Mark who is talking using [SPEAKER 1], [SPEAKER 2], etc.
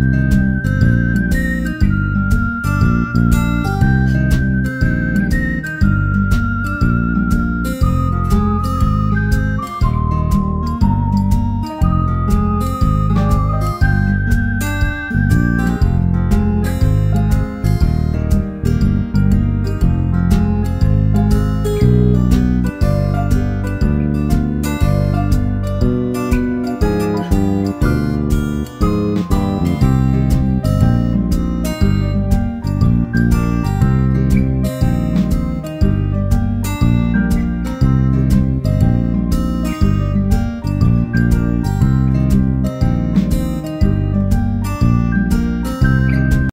[SPEAKER 1] you